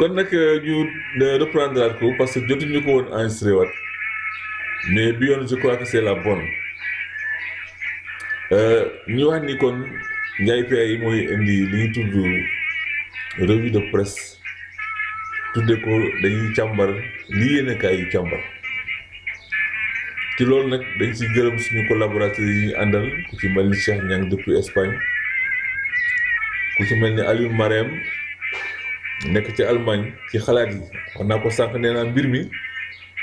kon nag ñu reprendre ko parce que jotuñu ko woon enregistré waat mais bi yoon je crois que c'est la bonne ñu wax ni kon Pereira yi mooy indi li ñu tudd revue de presse tudde ko dañuy càmbar li yéene kaay yi càmbar ci loolu nag dañ ci gërëm suñu collaborateurs yi ñu àndal ku ci mel ni Cheikh Niang depuis Espagne ku ci mel ni Aliou Marème nekk ci Allemagne ci xalaat yi wax naa ko sànq nee naa mbir mi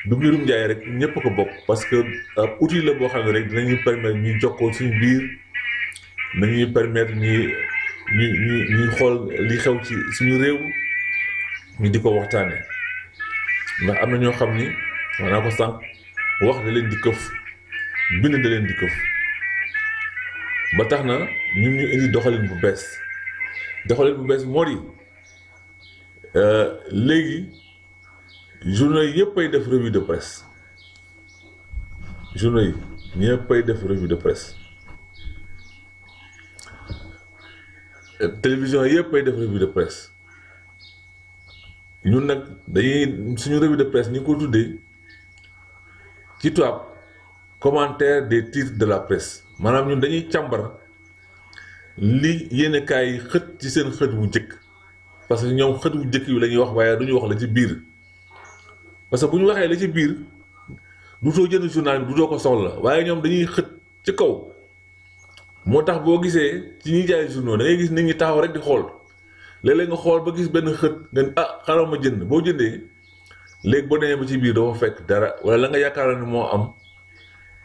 du mbirum njaay rek ñëpp ko bokk parce que outil la boo xam ne rek dinañuy permettre ñuy jokkoo suñu biir nañuy permettre ñi ñu ñu ñuy xool li xew ci suñu réew ñu di ko waxtaanee ndax am na ñoo xam ni wax naa ko sànq wax da leen di këf bind da leen di këf ba tax na ñun ñu indi doxalin bu bees doxalin bu bees moo di léegi journaux yi yëpp ay def revue de presse. Journaux yi ñëpp ay def revue de presse. Télévision yëpp ay def revue de presse. Ñun nag dañuy suñu revue de presse ñu ko tuddee ci tubaab commentaire des titres de la presse. Maanaam ñun dañuy càmbar li yenn kaay xët ci parce que ñoom xët wu njëkk yi la ñuy wax waaye du ñu wax la ci biir parce que bu ñu waxee la ci biir du too jënd journal du too ko soxla waaye ñoom dañuy xët ci kaw moo tax boo gisee ci ñuy jaay journaux da ngay gis nit ñi taxaw rek di xool léeg-léeg nga xool ba gis benn xët nga ah xaaral ma jënd boo jëndee léegi boo demee ba ci biir dafa fekk dara wala la nga yaakaar ni moo am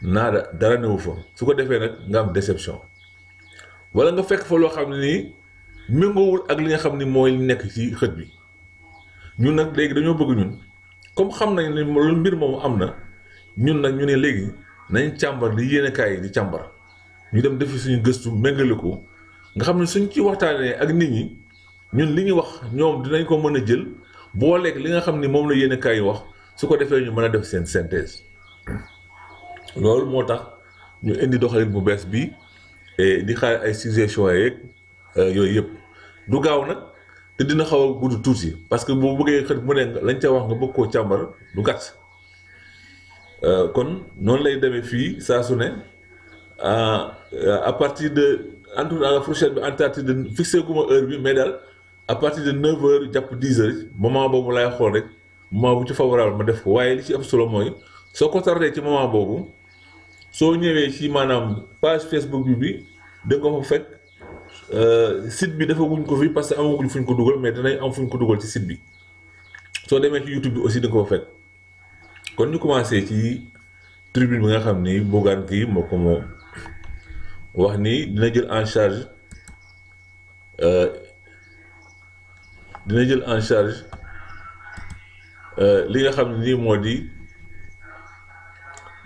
naada dara newu fa su ko defee nag nga am déception wala nga fekk fa loo xam ne nii méngoowul ak li nga xam ni mooy nekk ci xët bi. ñun nag léegi dañoo bëgg ñun comme xam nañ ne loolu mbir moomu am na ñun nag ñu ne léegi nañ càmbar li yéene kaay di càmbar. ñu dem defi suñu gëstu méngale ko. nga xam ne suñ ci waxtaanee ak nit ñi ñun li ñu wax ñoom dinañ ko mën a jël booleeg li nga xam ni moom la yéene kaay wax su ko defee ñu mën a def seen synthèse. loolu moo tax ñu indi doxalin bu bees bi di xaar ay suggestions yeeg yooyu yëpp du gaaw nag te dina xaw a gudd tuuti parce que boo bëggee xët mu ne lañ ca wax nga bëgg koo càmbar du gàtt kon noonu lay demee fii saa su ne à partir de en tout cas fourchette bi à partir de fixé gu ma heure bi mais daal à partir de 9 heures jàpp 10 heures moment boobu laay xool rek moment bu ci favorable ma def ko. Waaye li ci ëpp solo mooy soo ko tardé ci moment boobu soo ñëwee ci maanaam page Facebook bi bi da nga fa fekk site bi dafa guñ ko fi parce que amaguñ fuñ ko dugal mais danañ am fuñ ko dugal ci site bi soo demee ci YouTube bi aussi da nga ko fekk kon ñu commencé ci tribune bi nga xam ni Bougane kii moo ko moom wax ni dina jël en charge dina jël en charge li nga xam ne nii moo di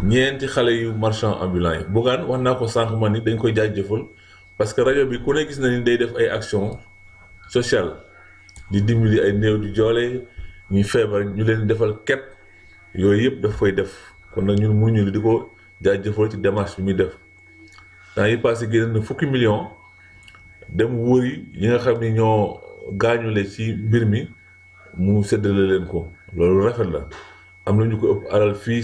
ñeenti xale yu marchand ambulant yi Bougane wax naa ko sànq ma ni dañ koy jaajëfal parce que rajo bi ku ne gis na ni day def ay action sociale di dimbali ay néew di joole ñuy feebar ñu leen defal ket yooyu yëpp daf koy def. Kon nag ñun mënuñu di ko jaajëfal ci démarche bi muy def. Temps yi passé génn na fukki million dem wëri yi nga xam ni ñoo gaañule ci mbir mi mu séddale leen ko. Loolu rafet la. Am na ñu ko ëpp alal fii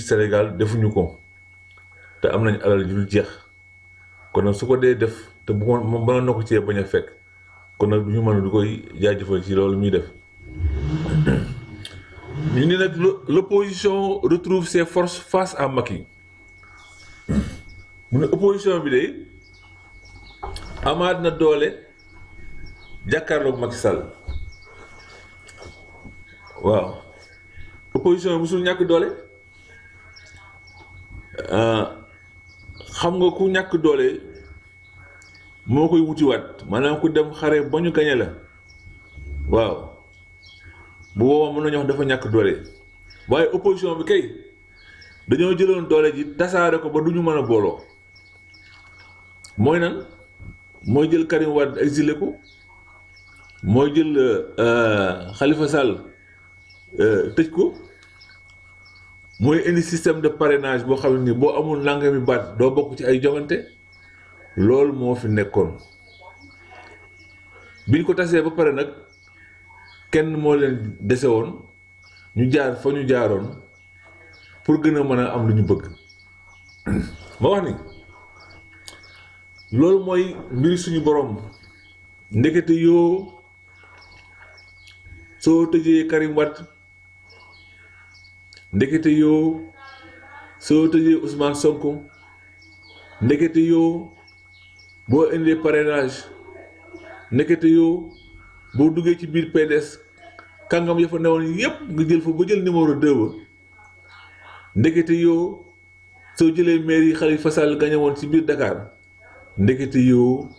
te bu ko mënoon na ko cee bañ a fekk kon du ñu mën a du koy jaajëfal ci loolu muy def ñu ni nag l'opposition retrouve ses forces face à Macky mu ne opposition bi de amaat na doole jàkkaarloog Macky Sall waaw opposition musul ñàkk doole xam nga ku ñàkk doole moo koy wutiwaat maanaam ku dem xare ba ñu gañe la waaw bu boobaa mën nañu wax dafa ñàkk doole waaye opposition bi kay dañoo jëloon doole ji. Tasaare ko ba du ñu mën a booloo mooy nan mooy jël Karim Wade exilé ko mooy jël Khalifa Sall tëj ko mooy indi système de parrainage boo xam ne ni boo amul nangami baat doo bokk ci ay jongante loolu moo fi nekkoon. Biñ ko tasee ba pare nag kenn moo leen dese woon ñu jaar fa ñu jaaroon pour gën a mën a am lu ñu bëgg. Ma wax ni loolu mooy mbiri suñu borom. Ndekete yoo soo tëjee Karim Wade ndekete yoo soo tëjee Ousmane Sonko ndekete yoo boo indee parrainage ndekete yoo boo duggee ci biir PDS kàngam ya fa newoon yépp nga jël fa ba jël numéro 2 ba. Ndekete yoo soo jëlee maire Khalifa Sall gañe woon ci biir Dakar ndekete yoo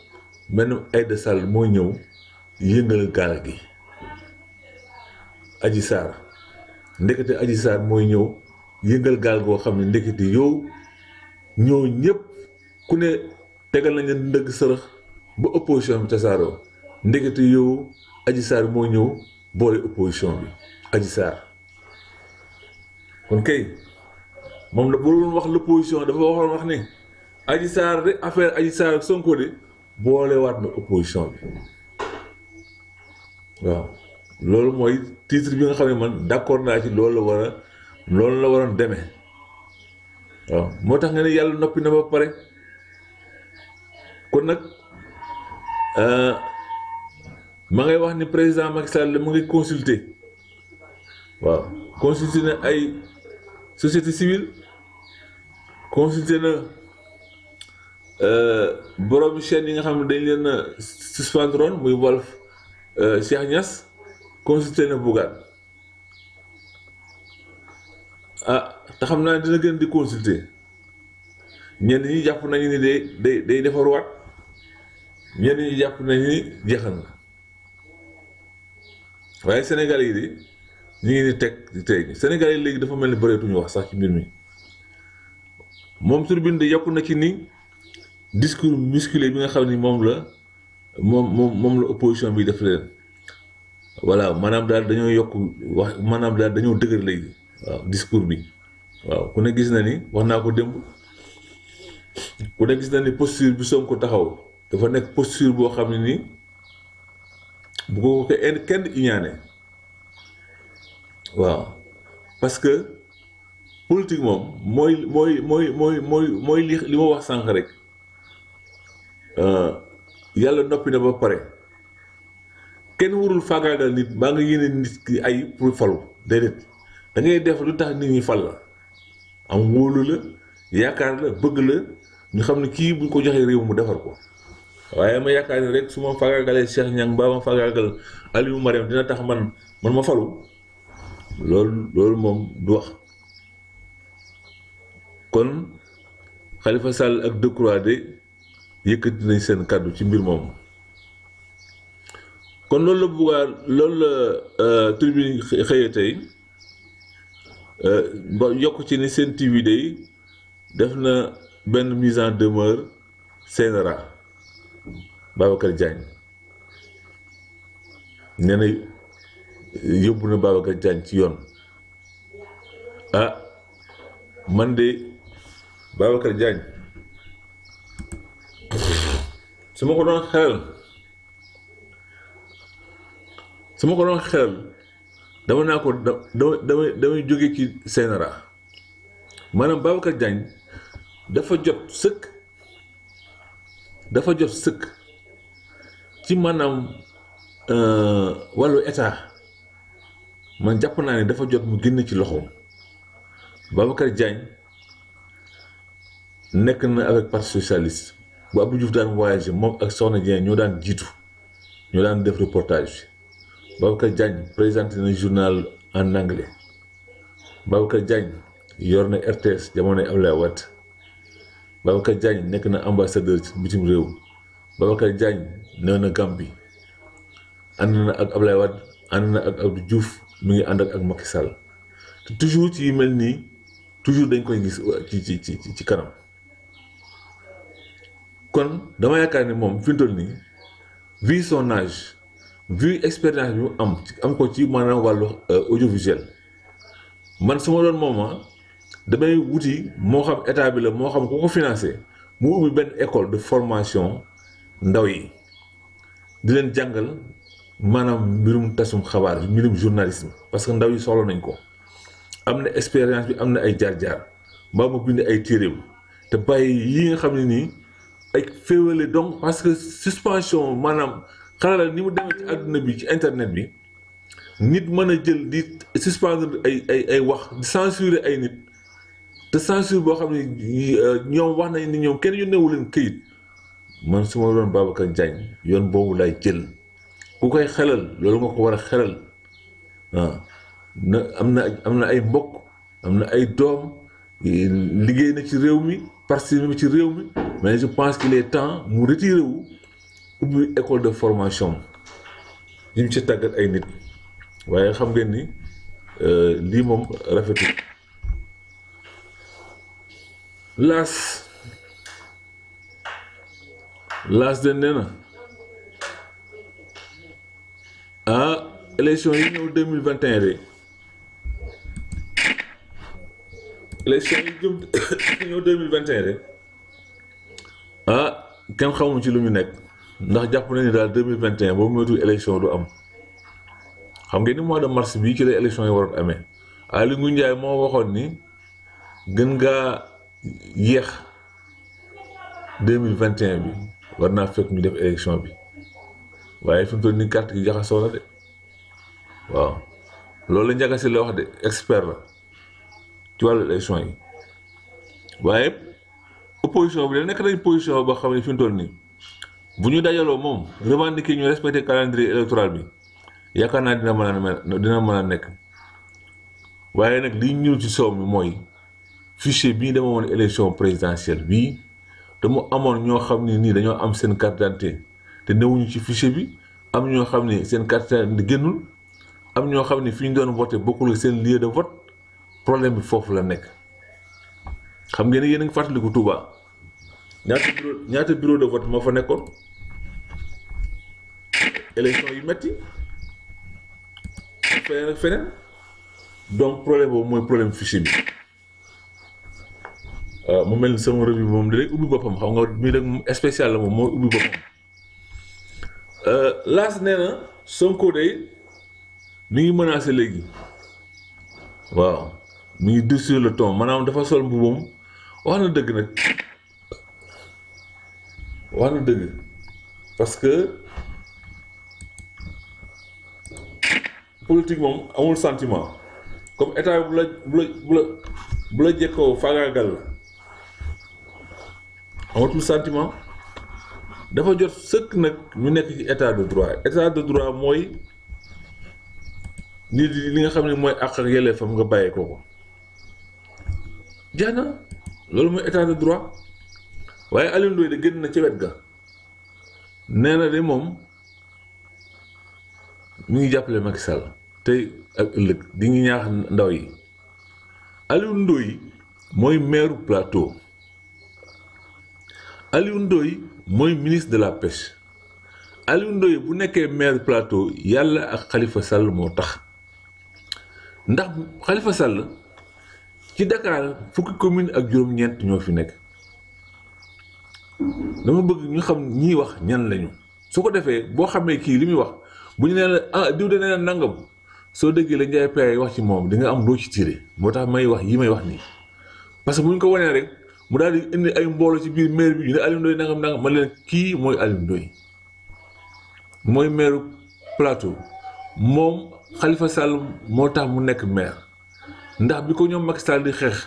benn Aïda Sall moo ñëw yëngal gaal gi. Adji Sarr ndekete Adji Sarr mooy ñëw yëngal gaal goo xam ne ndekete yow ñoo ñëpp ku ne tegal nañu ndëgg sërëx ba opposition bi tasaaroo. Ndekete yow Adji Sarr moo ñëw boole opposition bi. Adji Sarr. Kon kay moom la bu doon wax l'opposition dafa waxoon wax ne Adji Sarr de affaire Adji Sarr ak Sonko de boole waat na opposition bi. Waaw. Loolu mooy titre bi nga xam ne man d'accord naa ci loolu la war a loolu la waroon demee. Waaw. Moo tax nga ne yàlla noppi na ba pare kon nag ma ngay wax ni président Macky consulter. Waaw consulter na société civile consulter na borom chaîne yi nga dañ Niass consulter na ah te xam naa dina consulter ñenn ñi jàpp nañu ni jeexal na waaye Sénégal yi de ñu ngi ni teg di tey Sénégal yi léegi dafa mel ni bëreetuñu wax sax ci mbir mi. Moom turbine de yokk na ci ni discours musculé bi nga xam ni moom la moom moom moom la opposition bi def leen voilà maanaam daal dañoo yokk wax maanaam daal dañoo dëgër léegi waaw discours bi waaw ku ne gis na ni wax naa ko démb ku ne gis na ni posture bi Sonko taxaw dafa nekk posture boo xam ne ni bu ko ko kenn iñaane. Waaw parce que politique moom mooy mooy mooy mooy mooy mooy li li ma wax sànq rek. Yàlla noppi na ba pare. Kenn warul faagaagal nit baa nga yéene nit ki ay pour falu déedéet. Da ngay def lu tax nit ñi fal la. Am wóolu la yaakaar la bëgg la ñu xam ne kii buñ ko joxee réew mu defar ko waaye ma yaakaar rek su ma faagaagalee Cheikh Niang mbaa ma faagaagal Aliou Mariam dina tax man man ma falu loolu loolu moom du wax kon Khalifa Sall ak Decroix de yëkkati nañ seen kàddu ci mbir moomu kon loolu la buggaa loolu la tribune xëye tey ba yokk ci ni seen TV day def na benn mise en demeure CNRA Babacar Diagne nee na yóbbu na Babacar Diagne ci yoon ah man de Babacar Diagne su ma ko doon xelal su ma ko doon xelal dama naa ko da damay damay jóge ci CNRA maanaam Babacar Diagne dafa jot sëkk dafa jot sëkk ci maanaam wàllu état man jàpp naa ne dafa jot mu génn ci loxoom. Babacar Diagne nekk na avec parti socialiste. Bu Abdou Diouf daan voyagé moom ak Soxna Dieng ñoo daan jiitu ñoo daan def reportage. Babacar Diagne présenté na journal en anglais. Babacar Diagne yor na RTS jamonoy Abdoulaye Wade. Babacar Diagne nekk na ambassadeur ci bitim réew. Babacar Diagne nee na Gambie ànd na ak Abdoulaye Wade ànd na ak Abdou Diouf mi ngi ànd ak ak Macky Sall. Toujours ci yu mel nii toujours dañ koy gis ci ci ci ci kanam. Kon dama yaakaar ni moom fi mu toll nii vu son âge vu expérience mu am am ko ci maanaam wàllu audiovisuel. Man su ma doon moom damay wuti moo xam état bi la moo xam ku ko financé mu ubbi benn école de formation ndaw yi di leen jàngal maanaam mbirum tasum xabaar mbirum journalisme parce que ndaw yi soxla nañ ko. Am na expérience bi am na ay jaar-jaar. Mbaa mu bind ay téeréem te bàyyi yi nga xam ne nii ay féewale donc parce que suspension maanaam xarala ni mu demee ci àdduna bi ci internet bi nit mën a jël di suspendre ay ay ay wax di censurer ay nit. Te censure boo xam ne ñoom wax nañ ni ñoom kenn yónneewu leen këyit man su ma doon Babacar Diagne yoon boobu lay jël ku koy xelal loolu nga ko war a xelal na am na am na ay mbokk am na ay doom liggéey na ci réew mi participer ci réew mi. Mais je pense qu'il est temps mu retiré wu ubbi école de formation. Yi mu ci tàggat ay nit waaye xam ngeen ni lii moom rafetul laas laas de nee na ah élection yi ñëw deux mille vingt et un de élection yi jëm ñëw deux mille vingt et un de ah kenn xamul ci lu ñu nekk ndax jàpp nañu et un boobu moytu élection du am. Xam ngeen ni mois de mars bii ci la élection yi waroon amee Aly Ngouille Ndiaye moo waxoon ni gën vingt et un bi war naa fekk ñu def élection bi. Waaye fi mu toll carte gi jaxasoo na de. Waaw. Loolu la Ndiaga Sylla la wax de expert la ci wàllu élection yi. Waaye opposition bi da nekk nañ position boo xam ne fi mu toll nii bu ñu dajaloo moom revendiquer ñu respecter calendrier électoral bi yaakaar naa dina mën a dina mën a nekk. Waaye nag liy ñuul ci soow mooy fichier dama woon élection présidentielle te mu amoon ñoo xam ne nii am seen carte d'identité te newuñu ci fichier bi am ñoo xam ne seen carte d'identité génnul am ñoo xam ne fi ñu doon seen lieu de vote problème bi foofu la nekk. Xam ngeen yéen a ngi fàttaliku Touba. Ñaata bureau ñaata bureau de vote moo fa élection yu metti feneen ak feneen. Donc problème boobu mooy problème fichier bi mu mel ni sama revue moom da lay ubbi boppam xam nga mii nag spécial la moom mooy ubbi boppam laas nee na Sonko de mi ngi menacé léegi waaw mi ngi dus sur le ton maanaam dafa sol mbubbam wax na dëgg nag wax na dëgg parce que politique moom amul sentiment comme état bu la bu la bu la bu la jekkoo faagaagal la amatul sentiment dafa jot sëkk nag ñu nekk ci état de droit. État de droit mooy nit li nga xam ne mooy àq ak yelleefam nga bàyyee ko ko. Jeex na. Loolu mooy état de droit. Waaye Ndoye de génn na ca wet ga. Nee na de moom mi ngi jàppale Macky Sall tey ak ëllëg di ngi ñaax ndaw yi. Mooy plateau Aliou Ndoye mooy ministre de la pêche. Aliou Ndoye bu nekkee maire plateau yàlla ak Khalifa Sall moo tax. Ndax Khalifa Sall ci Dakar fukki commune ak juróom-ñeent ñoo fi nekk. Dama bëgg ñu xam ñiy wax ñan lañu. Su ko defee boo xamee kii li muy wax bu ñu nee la ah diw de nee na nangam. Soo déggee la Ndiaye Pay wax ci moom di nga am loo ci tiré. Moo tax may wax yi may wax nii. Parce que bu ñu ko wanee rek mu daal di indi ay mbooloo ci biir maire bi ñu ne Aliou Ndoye nangam nangam man leen kii mooy Aliou Ndoye mooy maire plateau moom Khalifa Sall moo tax mu nekk maire. Ndax bi ko ñoom Macky Sall di xeex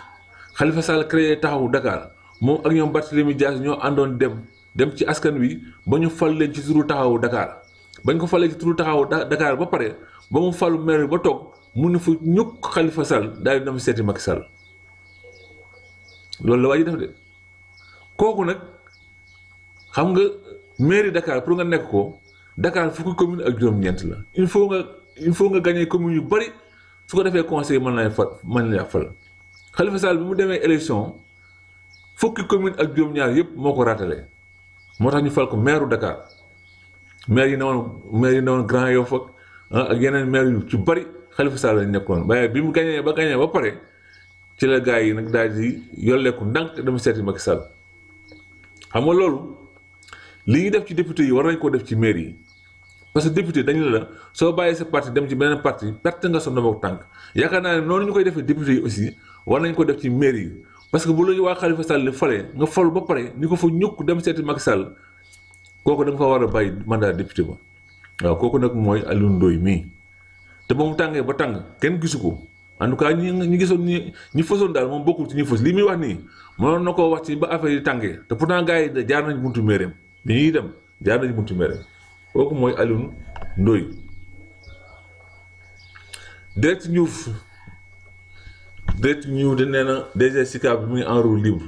Khalifa Sall créé taxawu Dakar. Moom ak ñoom Barthélémy Dias ñoo àndoon dem dem ci askan wi ba ñu fal leen ci turu taxawu Dakar. Bañ ko falee ci turu taxawu Dakar ba pare ba mu falu maire ba toog mu ne fa ñukk Khalifa Sall daal di dem seeti Macky Sall loolu la waa def de. Kooku nag xam nga mairie Dakar pour nga nekk ko Dakar fukki commune ak juróom-ñeent la. Il faut nga il faut nga gagné commune yu bari. Su ko defee conseil mën lay fal mën lay fal Khalifa Sall bi mu demee élection fukki commune ak juróom-ñaar yëpp moo ko raatale moo tax ñu fal ko maire Dakar. Maire yi ne woon maire yi ne woon Grand Yoff ak yeneen maire yu ci bari Khalifa Sall lañ nekkoon. Waaye bi mu gagné ba gagné ba pare ci la gars yi nag daal di yolleeku ndànk dama seeti Macky Sall. Xam nga loolu li ñu def ci député yi war nañ koo def ci maire yi. Parce que député dañu la soo bàyyee sa parti dem ci beneen parti perte nga sa ndomboog tànk. Yaakaar naa ne noonu ñu koy defee député yi aussi war nañ ko def ci mairie yi. Parce que bu la waa Khalifa Sall fale nga fol ba pare ni ko fa ñukk dem seeti Macky Sall kooku da nga fa war a bàyyi mandat député ba. Waaw kooku nag mooy Alioune Ndoye mii. Te ba mu tàngee ba tàng kenn gisu ko en tout cas ñi ñi gisoon ñi ñi fësoon daal moom bokkul ci ñi fës lii muy wax nii mënoon na koo wax ci ba affaire yi tàngee. Te pourtant gars yi jaar nañ buntu méeréem bi ñuy dem jaar nañ buntu méeréem kooku mooy Alioune Ndoye. Direct news. Direct news de nee na DG Sicap bi mu ngi en roue libre.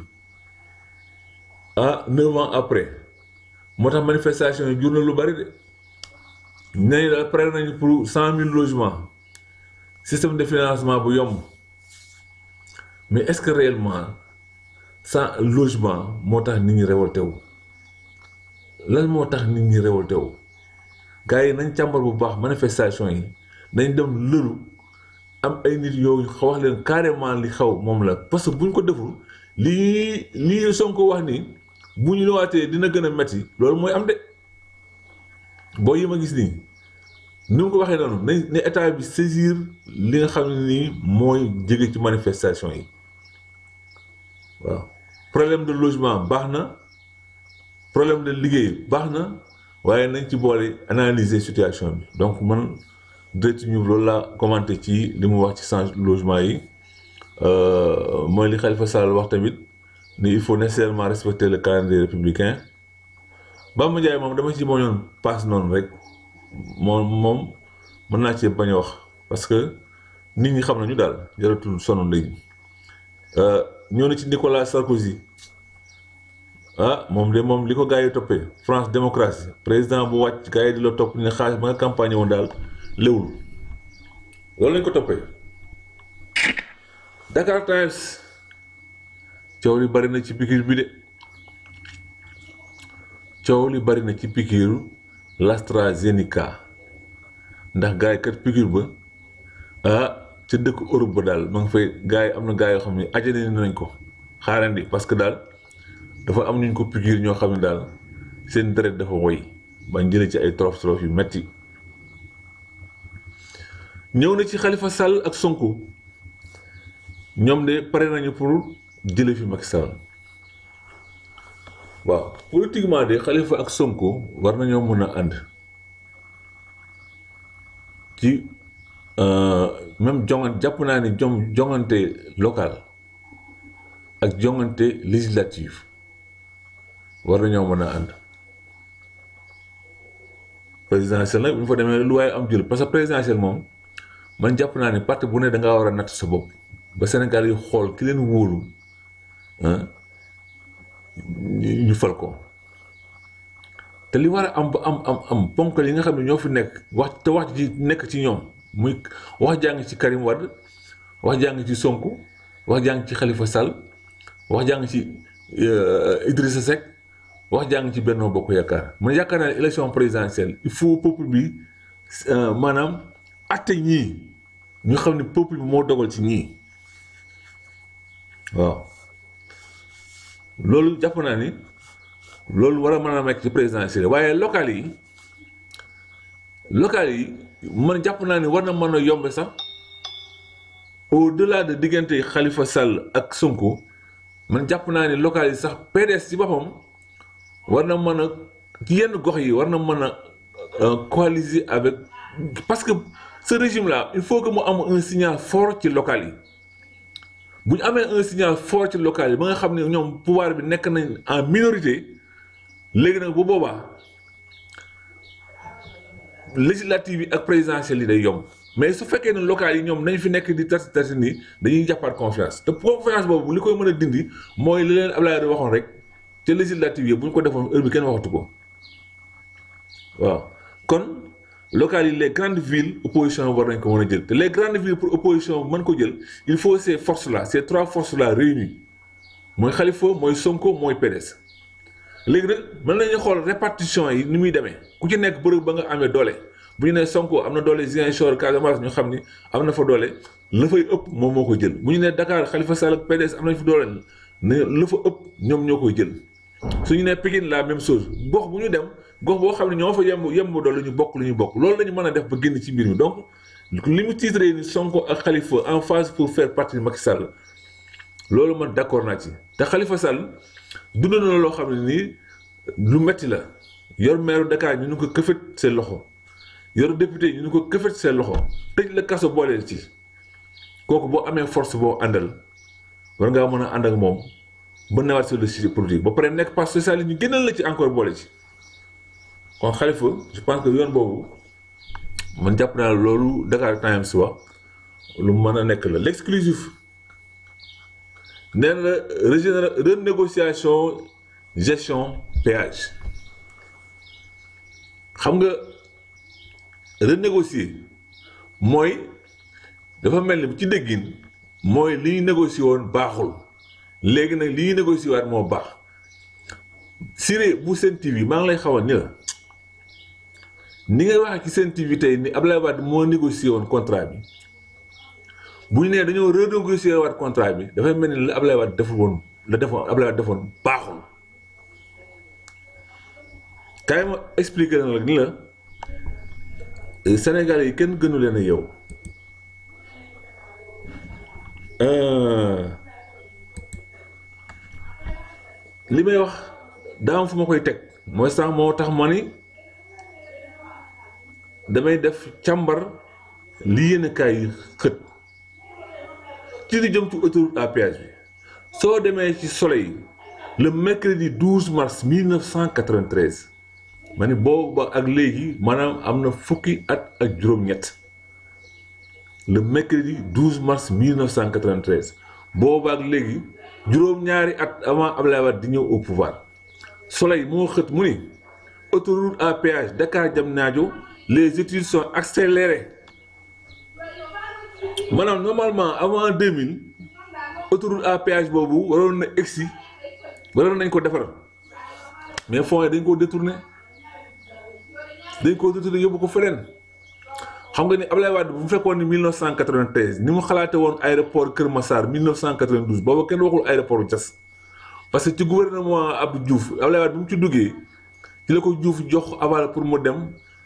Ah neuf ans après. Moo tax manifestation yi jur na lu bari de. Nee daal pare nañu pour cent mille logements système de financement bu yomb mais est-ce que réellement sans logement moo tax nit ñi révolté wu lan moo tax nit ñi révolté wu gars yi nañ càmbar bu baax manifestation yi nañ dem lëlu am ay nit yooyu wax leen carrément li xaw moom la. Parce que buñ ko deful lii lii Sonko wax ni bu ñu ñëwaatee dina gën a metti loolu mooy am de. Boo yi ma gis nii ni mu ko ne saisir li problème de logement baax na problème de liggéey baax na waaye nañ situation donc commenté logement ni il faut nécessairement respecter le calendrier républicain. Bamba moom moom mën naa cee bañ a wax parce que nit ñi xam nañu daal jaratul sonn léegi ñoo na ci Nicolas Sarkozy. Ah moom de moom li ko gars yi toppee France démocratie président bu wàcc gars yi di la topp ne xaalis ba nga campagne woon daal léwul loolu lañ ko toppee. Dakar Times coow li bari na ci piqûre bi de. Coow li bari na ci piqûre l'AstraZeneca. Ndax gars yi kat piqûre ba ah ca dëkk Europe ba daal ma nga fay gars yi am na gars yoo xam ne ajane nañ ko. Xaarandi parce que daal dafa am nuñ ko piqûre ñoo xam ne daal seen deret dafa woy bañ jëlee ci ay torof torof yu metti. Ñëw na ci Khalifa Sall ak Sonko. Ñoom de pare nañu pour jële fi Macky Sall waaw politiquement de Khalifa ak Sonko war nañoo mën a ànd ci même jongante jàpp naa ne jom jongante local ak jongante législative war nañoo mën a ànd présidentielle nag bu fa demee lu waaye am jël parce que présidentielle moom man jàpp naa ne parti bu ne da ngaa war a natt sa bopp ba Sénégal yi xool ki leen wóolu ñu fal ko te li war a am ba am am am ponk yi nga xam ne ñoo fi nekk wax te wax ji nekk ci ñoom muy wax jàng ci Karim Wade wax jàng ci Sonko wax jàng ci Khalifa Sall wax jàng ci Idrissa Seck wax jàng ci Benno Bokk Yaakaar man yaakaar naa élection présidentielle il faut peuple bi maanaam atte ñii. Ñu xam ne peuple bi moo dogal ci ñii. Waaw loolu jàpp ni a ci présidentielle waaye local yi local yi au delà de diggante Khalifa Sall ak Sonko man jàpp naa ni local yi sax PDS ci boppam war a coaliser avec parce que ce régime là il faut que mu am un signal fort ci local yi bu ñu amee un signal fort local ba nga xam ne ñoom pouvoir bi nekk nañ en minorité léegi nag bu boobaa législative ak présidentielle day yomb. Mais su fekkee ne local yi ñoom nañ fi nekk di tati tati nii dañuy jàppaat confiance. Te confiance boobu li koy mën a dindi mooy li leen Abdoulaye waxoon rek te législative yi bu ñu ko defoon heure bi kenn waxatu ko. Waaw. Kon local yi les grandes villes opposition war nañ ko a les grandes villes pour opposition il faut ces forces là ces trois forces là réunies. Mooy Khalifa mooy Sonko mooy PDS léegi nag mën nañu répartition yi ni muy demee. Ku ci nekk bërëb ba nga amee doole. Bu ñu nee Sonko am na doole Ziguinchor Casamance ñu xam ni am na fa doole. La fay ëpp moom moo ko jël. Bu ñu nee Dakar Khalifa Sall ak PDS am nañ fa doole. Ne la fa ëpp ñoom ñoo koy jël. Su ñu nee Pikine la même chose gox boo xam ne ñoo fa yemb yemb doon lu ñu bokk lu ñu bokk. Loolu la ñu mën a def ba génn ci mbir mi. Donc li mu titré ni Sonko ak Khalifa en phase pour faire partie de Macky Sall loolu man d'accord naa ci. Te Khalifa Sall dund na loo xam ne nii lu metti la. Yor maire Dakar ñu ko këfet seen loxo. Yor député ñu ko këfet seen loxo. Tëj la kaso booleel ci. Kooku boo amee force boo àndal war ngaa mën a ànd ak moom ba newaat sur le sujet politique. Ba pare nekk parti socialiste ñu gënal la ci encore boole ci kon je pense que yoon boobu man jàpp Dakar Times wax lu la. L'exclusif. Nee na régénéra renégociation gestion péage. Xam nga renégocier mooy dafa mel ci déggin mooy li négocier li négocier Siré bu Sen ni ngay waxee ci Sen TV tey ni Abdoulaye Wade moo négocier woon contrat bi. Bu ñu nee dañoo renégocier waat contrat bi dafay mel ni la Abdoulaye Wade deful woon la defoon Abdoulaye Wade defoon baaxul. Kaay ma expliquer na la ni la Sénégalais yi kenn gënu leen yow. Li may wax daa am fu ma koy teg. Mooy sax moo tax ma ni damay def càmbar li yenn kaay yi xët. Ci li jëm ci autoroute à péage soo demee ci soleil le mercredi 12 mars 1993 ma ni boobu ak léegi maanaam am na fukki at ak juróom-ñett. Le mercredi 12 mars 1993 boobu ak léegi juróom-ñaari at avant Abdoulaye Wade di ñëw au pouvoir. Soleil moo xët mu ni autoroute à péage Dakar Diamniadio les études sont accélérées. Maanaam normalement avant 2000 autoroute waroon nañ ko defar. Mais fonds yi dañ koo détourné dañ détourné yóbbu ko feneen. Xam nga ni Abdoulaye Wade bu mu fekkoon ni 1993 ni mu xalaate woon aéroport Kër Massar 1992 booba kenn waxul aéroport parce que ci gouvernement Abdou Diouf Abdoulaye Wade bu mu ci duggee pour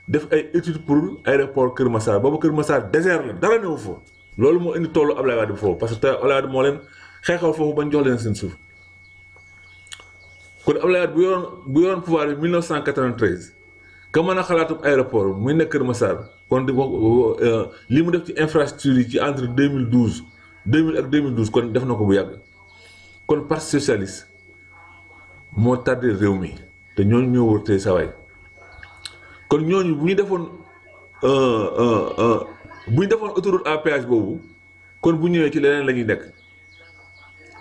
def ay études pour aéroport Kër Massar. Booba Kër Massar désert la dara newu fa. Loolu moo indi tollu Abdoulaye Wade foofu parce que Abdoulaye Wade moo leen xeexal foofu bañ jox leen seen suuf. Kon Abdoulaye Wade bu yoroon bu yoroon pouvoir bi 1993 ka mën a xalaatu aéroport muy nekk Kër Massar kon di wax li mu def ci infrastructure yi ci entre 2012 2000 ak 2012 kon def na ko bu yàgg. Kon parti socialiste moo tardé réew mi te ñooñu ñoo wër tey sawaay kon ñooñu bu ñu defoon bu ñu defoon autoroute boobu kon bu ñëwee ci leneen la ñuy nekk.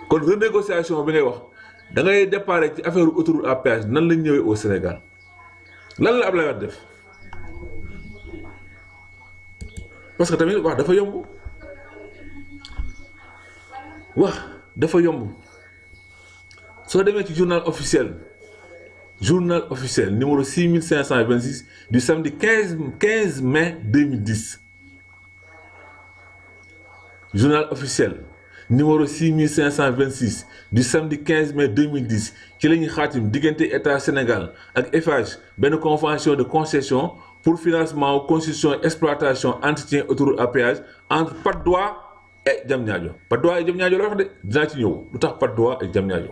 Kon renégociation bi au Sénégal? Parce que tamit wax dafa journal officiel journal officiel numéro 6526 du samedi 15 15 mai 2010 journal officiel numéro 6526 du samedi 15 mai 2010 ci la ñuy xaatim diggante état Sénégal ak Eiffage benn convention de concession pour financement construction exploitation entretien autoroute à péage entre Patte et Diamniadio?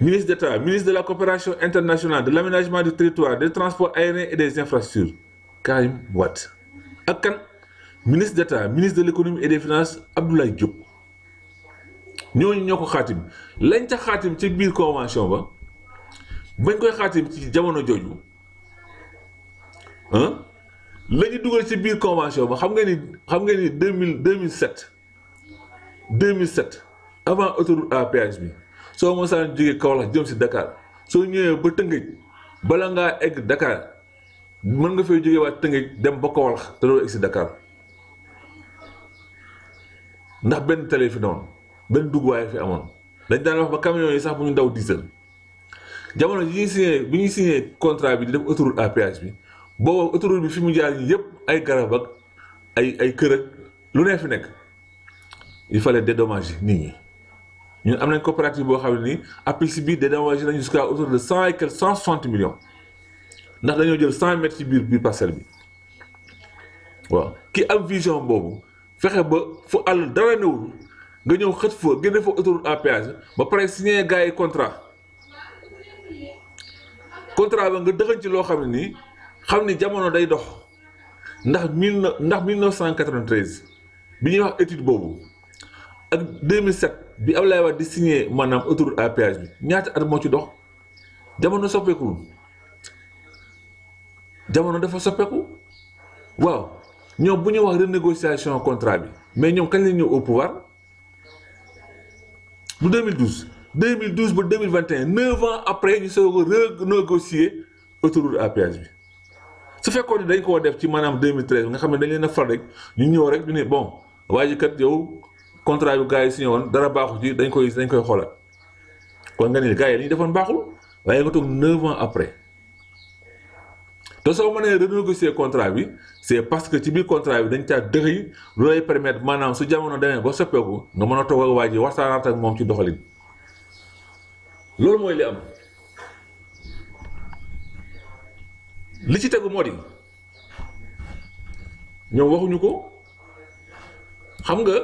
Ministre d'État ministre de la coopération internationale de l'aménagement du territoire des transports aériens et des infrastructures. Karim Wade. Ak kan? Ministre d'État ministre de l'économie et des finances Abdoulaye Diop. Ñooñu ñoo ko xaatim. Lañ la convention ni deux mille deux mille sept deux avant autoroute à péage bi soo mosaan jógee Kaolack jëm si Dakar soo ñëwee ba Tëngéej bala ngaa egg Dakar. Mën nga fay jógee waat Tëngéej dem ba Kaolack te doo egg si Dakar ndax benn télé fi noonu benn dugguwaay fi amoon dañ daan wax ba camion yi sax bu ñu daw diesel jamono yi signé bi ñuy signé contrat bi di def autoroute à péage bi boobu autoroute bi fi mu jaar yi yëpp ay garab ak ay ay kër ak lu ne fi nekk il fallait dédommager nit ñi ñun am nañ coopérative ne nii APIX bi dédommagé nañ jusqu'à autour de cent et quelque cent soixante millions. Ndax dañoo jël cent mètres ci biir biir parcelle bi. Waaw. Ki am vision boobu fexe ba fu àll dara newul nga ñëw xët fa génne fa autoroute à péage ba pare signé gars yi contrat. Contrat loo xam ne nii xam ni jamono day dox. Ndax mille ndax 1993 bi ñuy wax étude boobu ak 2007 bi Abdoulaye Wade di signé maanaam autoroute à bi ñaata at moo ci dox? Jamono soppeekul jamono dafa soppeeku. Waaw ñoom bu wax renégociation contrat bi mais ñoom kañ la au pouvoir? Du 2012 2012 ba 2021 9 ans après ñu soog a renégocier autoroute à péage bi. Su fekkoon ni dañ koo def ci maanaam 2013 nga xam ne dañ leen a rek ñu ñëw rek ñu ne bon contrat yu gars yi signé woon dara baaxu ci dañ koy dañ koy xoolaat kon nga ne gars yi li ñu defoon baaxul waaye nga toog 9 ans après. te soo mënee renégocier contrat bi c'est parce que ci biir contrat bi dañ caa dëxëy lu lay permettre maanaam su jamono demee ba soppeeku nga mën a toog ak waa ji waxtaanaat ak moom ci doxalin. loolu mooy li am. li ci tegu moo di ñoom waxuñu ko. xam nga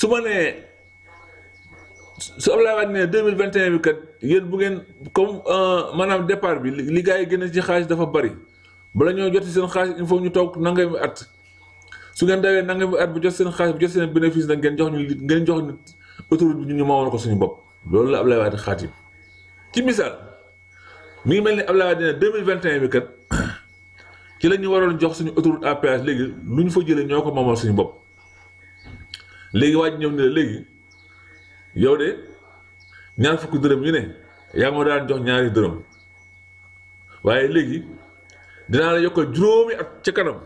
su ma nee su Abdoulaye Wade ne deux mille vingt et un bi kat yéen bu ngeen comme maanaam départ bi li gars yi gën a ci xaalis dafa bari bala ñoo joti seen xaalis il faut ñu toog nangami at su ngeen dawee nangami at bu jot seen xaalis bu jot seen bénéfice nag ngeen jox ñu ngeen jox ñu autoroute bi ñu moomoon ko suñu bopp loolu la Abdoulaye Wade xaatim ci misaal mi ngi mel ni Abdoulaye Wade ne deux mille vingt et un bi kat ci la ñu waroon jox suñu autoroute à péage léegi lu ñu fa jëlee ñoo ko moomal suñu bopp léegi waa ji ñëw ne la léegi yow de ñaar fukki dërëm yu ne yaa ma daan jox ñaari dërëm. Waaye léegi dinaa la yokkal juróomi at ca kanam.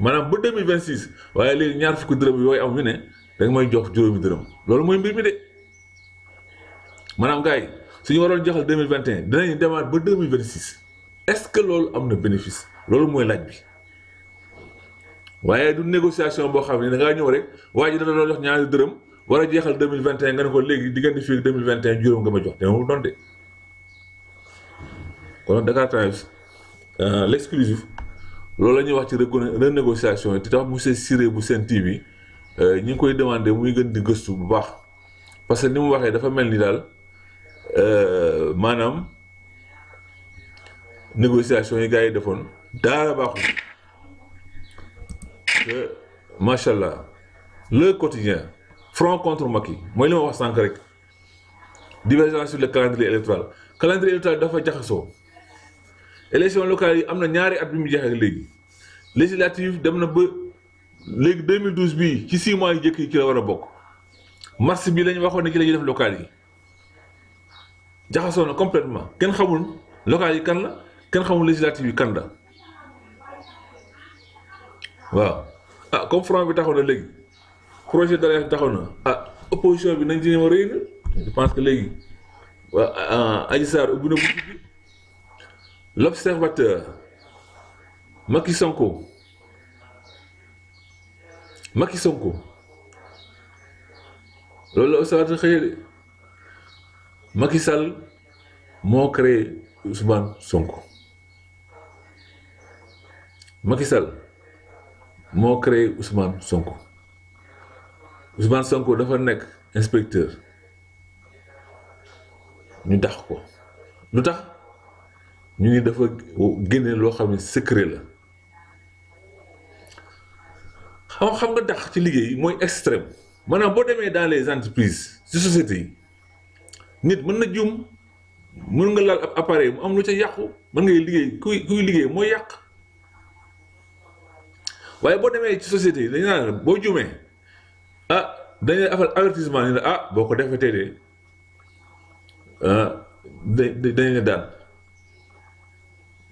Maanaam ba deux mille vingt six waaye léegi ñaar fukki dërëm yooyu am yu ne da nga may jox juróomi dërëm. Loolu mooy mbir mi de. Maanaam gars yi suñu waroon joxal deux mille vingt et un dinañu demaat ba deux mille vingt six est-ce que loolu am na bénéfice? Loolu mooy laaj bi waaye du négociation boo xam ne da ngaa ñëw rek waa a jeexal deux mille vingt et un nga ne ko léegi diggante fii ak deux mille vingt et un juróom nga ma jox doon de. kon Dakar Times l'exclusif loolu la ñuy wax ci renégociation yi te tax monsieur Siré bu Sen TV ñi ngi koy demandé muy gën di gëstu bu parce que ni mu waxee dafa mel maanaam négociation yi gars yi defoon daara te macha allah le quotidien front contre Macky mooy li ma wax sànq rek divergence sur le calendrier électoral. Calendrier électoral dafa jaxasoo. Élection locale na ñaari at bi mu jeexee léegi. Législative na ba léegi 2012 bii ci 6 mois yu jëkk yi ci la a bokk. Mars la waxoon ne ci la ñuy def locale yi. Jaxasoo na complètement. Xamul locale yi kan la kenn xamul législative yi kan la. Waaw ah comme front bi taxaw na léegi. projet d'alliance taxaw na. Ah opposition bi nañ ci ñëw réunir je pense que léegi waa Adji Sarr ubbi na buntu bi. L'observateur Macky Sonko Macky Sonko. Loolu la observateur de. Macky Sall moo créé Ousmane Sonko. Macky Sall moo créé Ousmane Sonko. Ousmane Sonko dafa nekk inspecteur. Ñu dax ko. Lu tax? Ñu ni dafa génne loo secret la. Xam xam nga dax ci liggéey extrême. Maanaam boo demee dans les entreprises ci sociétés yi nit mën na jum mën nga laal ab appareil mu am lu ca yàqu mën ngay liggéey kuy kuy liggéey waaye boo demee ci société dañu naan boo jumee ah dañu lay afal avertissement ni la ah boo ko defee tey de da dañ daan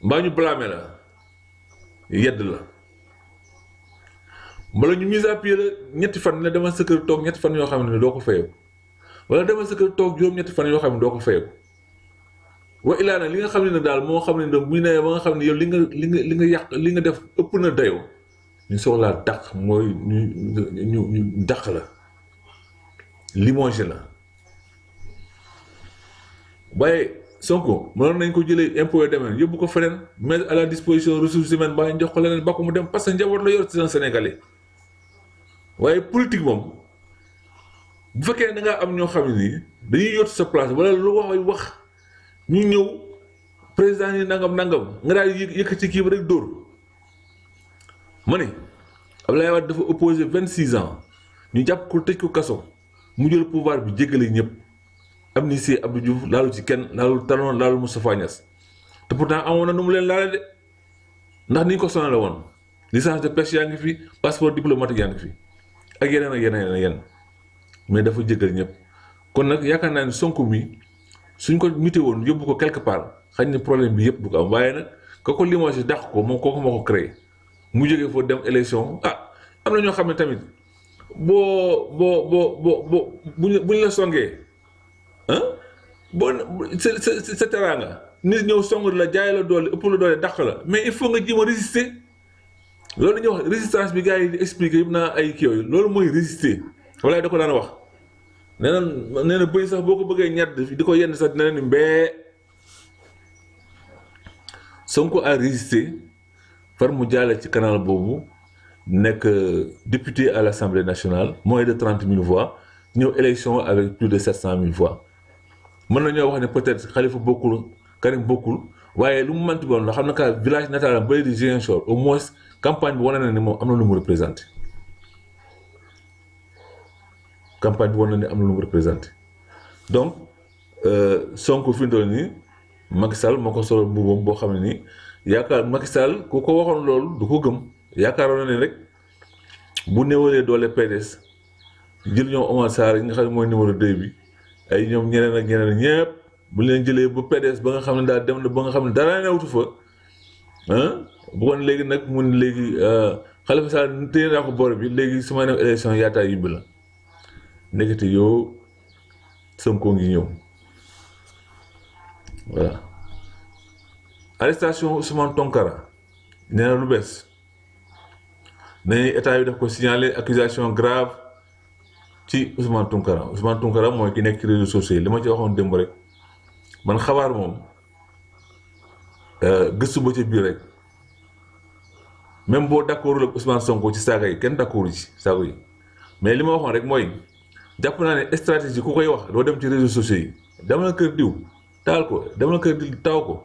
mbaa ñu blâmer la yedd la mbala ñu mise à pied la ñetti fan la demal sa kër toog ñetti fan yoo xam ne doo ko fayeeku wala demal sa kër toog juróom ñetti fan yoo xam ne doo ko fayeeku wa illaa nag li nga xam ne daal moo xam ne nag muy nee ba nga xam ne yow li nga li nga li nga yàq li nga def ëpp na dayoo ñu soxlaa dàq mooy ñu ñu ñu dàq la limogé la waaye Sonko mënoon nañ ko jëlee impôt domaine yóbbu ko feneen mettre à la disposition ressources humaines baa jox ko leneen ko mu dem parce que njaboot la yor ci sénégalais. Waaye politique moom bu fekkee da ngaa am ñoo xam ne nii dañuy yott sa place wala lu wax wax ñu ñëw président yi nangam nangam nga daal yë yëkkati kii ba rek dóor ma opposé vingt six ans ñu jàpp ko ko kaso mu jël pouvoir bi jéggale ñëpp. Amnistie Abdou Diouf laalu Talon pourtant de. Ndax ni licence de pêche yaa fi passeport diplomatique yaa fi ak ak mais dafa jéggal ñëpp. Kon nag yaakaar naa ne Sonko mi suñ ko quelque part xañ ne problème bi du ko am mu jógee foofu dem élection. Ah am na ñoo xam ne tamit boo boo boo boo buñ la ah boo sa sa sa teraanga nit ñëw song la jaay la doole ëpp la doole dàq la. Mais il faut nga jéem a résister. Loolu ñuy wax résistance bi gars yi yëpp naa ay kii yooyu. Loolu mooy résister. Walaay da ko daan wax. Nee na nee na bëy sax boo ko bëggee ñett di ko yenn sax dina ne mbee. Sonko a résisté far mu jaale ci canal député à l'Assemblée nationale moins de trente mille voix élection avec plus de sept cent mille voix. Mën ne peut-être Khalifa bokkul Karim lu la ka village di au moins campagne bi représenté. Campagne bi wane représenté. Donc Sonko fi mu Macky Sall moo yaakaar Macky Sall ku ko waxoon loolu du ko gëm. Yaakaaroon ne rek bu néewalee doole PDS jël ñoom Omar Sarr yi nga xam ne mooy numéro 2 bi ay ñoom ñeneen ak ñeneen ñëpp bu leen jëlee ba PDS ba nga xam ne daal dem na ba nga xam ne dara newtu fa ah bu kon léegi nag mun léegi Khalifa Sall téye naa ko bor bi léegi su ma dem élection yaataa yibbi la. Nekkati yow Sonko ngi ñëw. Voilà arrestation Ousmane Tonkara nee lu état daf ko accusation grave Ousmane Tonkara Ousmane Tonkara ki ci réseaux sociaux ci rek man rek même boo d'accordul Ousmane Sonko ci yi ci yi. Mais li ma rek mooy jàpp stratégie ku koy wax dem ci réseaux sociaux yi. Na kër diw ko taw ko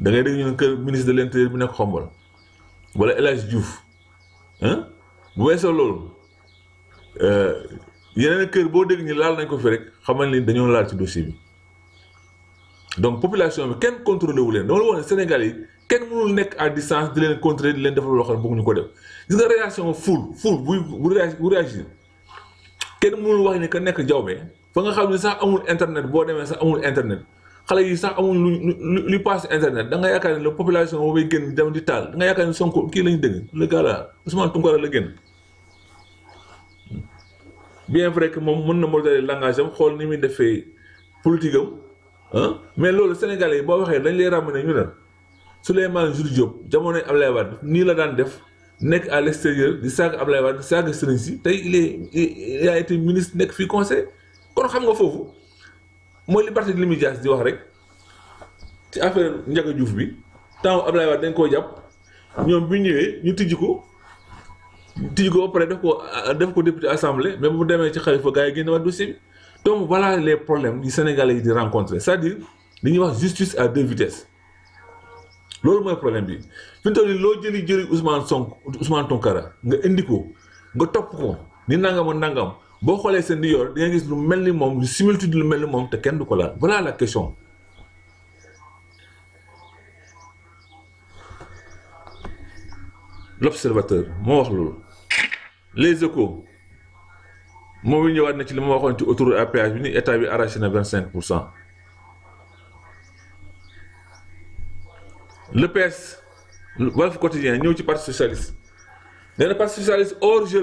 da ngay dégg ñu ne ministre de l'intérieur bi nekk xombal wala El Hadj Diouf bu weesoo loolu yeneen kër boo dégg ñi laal nañ ko fi rek xamal ni dañoo laal ci dossier bi donc population bi kenn contrôlé wu leen dama la wax ne Sénégal yi kenn mënul nekk à distance di leen contrôler di leen defal loo xam ne bëgguñu ko def gis nga réaction foule foule buy bu réagir kenn mënul wax ni que nekk jawbe fa nga xam ne sax amul internet boo demee sax amul internet xale yi sax internet. La population dem di da nga Sonko kii lañu dégg. Le gars là Ousmane Tounkara la génn. Bien vrai que moom mën na modérer langage am ni politique ah mais loolu Sénégalais dañ lay ramener ñu la def à l'extérieur di saaga il a été ministre nekk fii conseil kon mooy li Barthélémy Dias di wax rek affaire bi temps dañ jàpp ñoom bi ñëwee ñu tijji ko tijji ko def ko def ko député assemblée mais bu demee ci gars yi génne waat dossier donc voilà les problèmes yi Sénégalais yi di rencontrer c'est-à-dire li ñuy justice à deux vitesses. Loolu mooy problème bi. Fi toll loo jëli jëli Tounkara nga indi ko nga topp ko ni nangam nangam boo xoolee di yor di nga gis lu te voilà la question. L'observateur moo les échos. Moom it ñëwaat na ci li ma waxoon ci autoroute à péage ni bi le PS Walf Quotidien parti socialiste. Parti socialiste hors jeu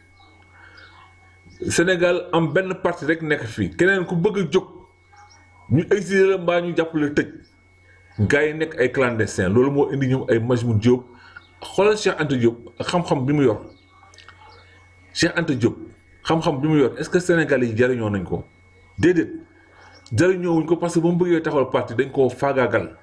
Sénégal am benn parti rek nekk fii. Keneen ku bëgg a jóg ñu exiler la mbaa ñu jàppale tëj. Gars yi nekk ay clandestin loolu moo indi ñoom ay Majmout Diop. Xoolal Cheikh Anta Diop xam-xam bi mu yor. Cheikh Anta Diop xam-xam bi mu yor est-ce que Sénégal yi jariñoo nañ ko? Déedéet. Jariñoo wuñ ko parce que ba mu bëggee taxawal parti dañ koo faagaagal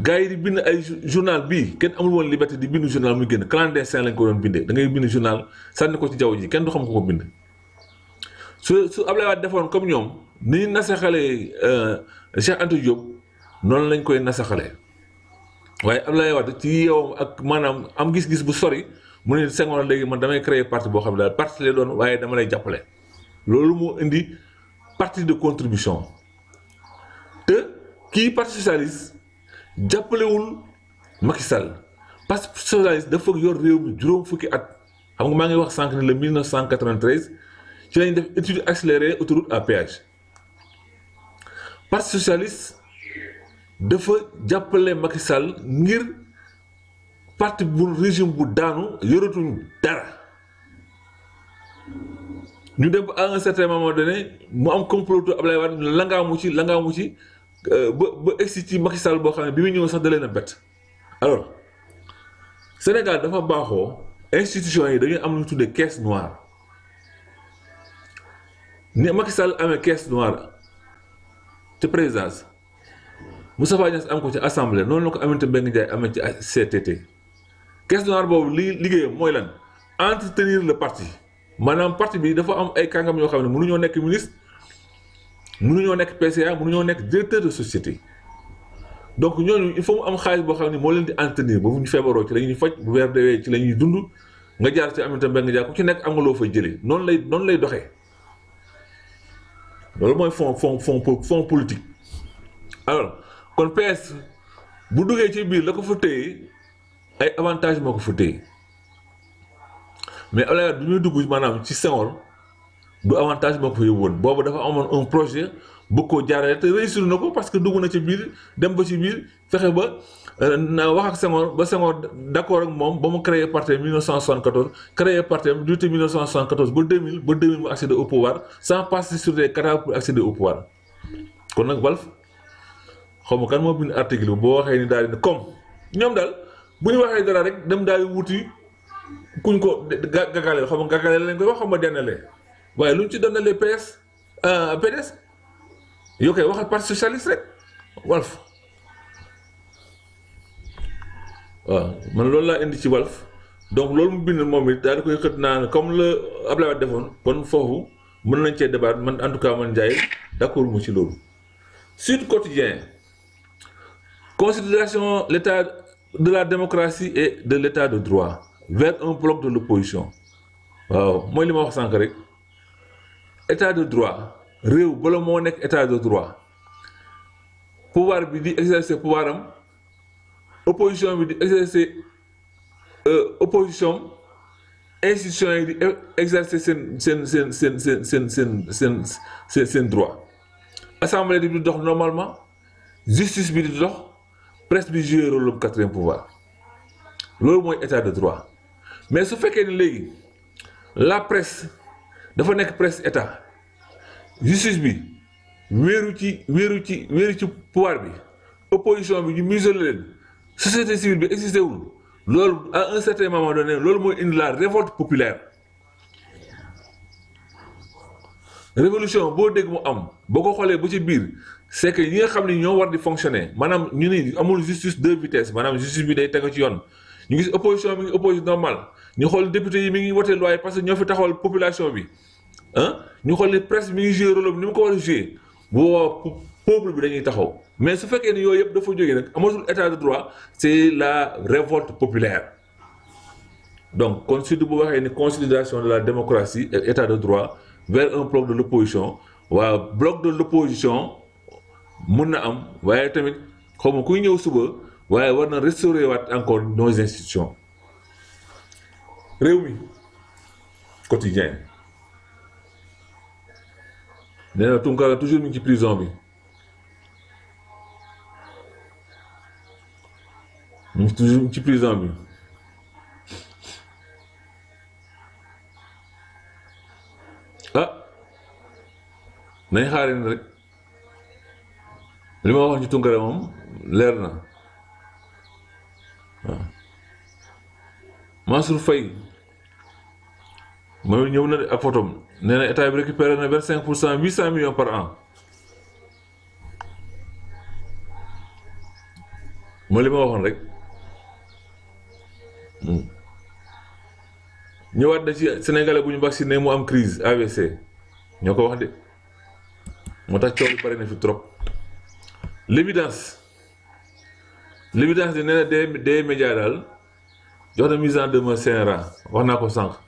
gars yi bind ay journal bii kenn amul woon liberté di bind journal muy génn clandestin lañ ko doon bindee da ngay bind journal sànni ko ci jaww ji kenn du xam ko ko bind. su su Ablaye Wade defoon comme ñoom ni ñu nasaxalee Cheikh Anta Diop noonu lañ koy nasaxalee waaye Ablaye Wade ci yeewam ak maanaam am gis-gis bu sori mu ne Senghor léegi man damay créer parti boo xam ne daal parti lay doon waaye dama lay jàppale. loolu moo indi parti de contribution. Te kii parti socialiste. Jàppalewul Macky Sall parce que socialiste dafa yor réew mi juróom fukki at. Xam nga maa ngi wax sànq ne le 1993 ci lañ def étude accélérée autoroute à péage. Parti socialiste dafa jàppale Macky Sall ngir parti bu régime bu daanu yoratuñ dara. Ñu dem à un certain moment donné mu am complot Ablaye Wade langaamu ci langaamu ci. Ba ba egsi ci Macky Sall boo xam ne bi muy ñëw sax da leen a bett alors Sénégal dafa baaxoo institution yi dañuy am lu tuddee caisse noire. Ni Macky Sall amee caisse noire ci présidence Moustapha Niasse am ko ci assemblée noonu la ko Aminata Mbengue Ndiaye amee ci CTT caisse noire boobu li liggéeyam mooy lan? Entretenir le parti. Maanaam parti bi dafa am ay kàngam yoo xam ne mënuñoo nekk ministre. Mënuñoo nekk PCA mënuñoo nekk directeur de société. Donc ñooñu il faut mu am xaalis boo xam ne moo leen nga jaar ci ku ci jëlee. Noonu lay noonu lay fond fond fond fond politique. alors kon PS bu duggee ci biir la ko fa téye ay avantage moo fa téye. Mais dugg ci du avantage moo ko fa yóbbu woon boobu dafa amoon un projet bëgg koo jaarale te réussir na ko parce que dugg na ci biir dem ba ci biir fexe ba na wax ak Senghor ba Senghor d'accord ak moom ba mu créé parti 1974 créé parti am du 1974 ba 2000 ba 2000 mu accéder au pouvoir sans passer sur des cadavres pour accéder au pouvoir kon nag Walf xaw ma kan moo bind article bi boo waxee ni daal ne comme ñoom daal bu ñu waxee dara rek dem daal wuti kuñ ko ga gagaleel xaw ma gagaleel lañ koy wax xaw ma dennalee waaye lu ñu ci donnalee PS PDS yoo koy waxal parti socialiste rek Walf waaw man loolu laa indi ci Walf donc loolu mu bind moom it daal di koy xët naa comme la Abdoulaye Wade defoon kon foofu mën nañ cee débat man en tout cas man Ndiaye d'accord mu ci loolu. Sud Quotidien considération l'état de la démocratie et de l'état de droit. Vers un bloc de l'opposition. Waaw mooy li ma wax sànq rek état de droit réew bala état de droit pouvoir bi di exercer pouvoir opposition bi di exercer opposition institution di exercer seen seen seen droit. Assemblée di normalement justice bi di dox presse bi jouer rôle le quatrième pouvoir. Loolu mooy état de droit. Mais su fekkee ni léegi la presse dafa nekk presse état. Justice bi wéeru ci wéeru ci ci pouvoir bi opposition bi ñu société civile bi existé wul. À un certain moment donné loolu indi la révolte populaire. Révolution boo dégg mu am boo ko c'est que ñi nga xam ne ñoo war di fonctionner maanaam ñu ni amul justice deux vitesses justice bi day tegu ci yoon. Ñu gis opposition bi normale ñu xool député yi mi ngi wote loi parce que ñoo fi taxawal population bi. Ah ñu xool ni presse mi ngi joué rôle ni mu ko war a joué peuple mais su fekkee ni yooyu yëpp dafa jógee de droit c'est la révolte populaire. Donc kon surtout bu consolidation de la démocratie et état de droit vers un bloc de l'opposition waaw bloc de l'opposition mun na am waaye tamit xaw ma kuy ñëw suba waaye restaurer encore nos institutions réew quotidien. Nee Tunkara toujours mi ci prison bi. Toujours ci prison bi. Ah nañ xaarin rek. Li ma mooy ñëw na ak photom nee na état bi récupéré na vingt cinq pour cent huit cent millions par an mooy li ma waxoon rek ñëwaat na ci sénégalais bu ñu vacciné mu am crise AVC ñoo ko wax de moo tax coow bari na fi trop l'évidence l'évidence de nee na des médias daal jox na mise en demeure CNRA wax naa ko sànq